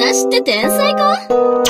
私って天才か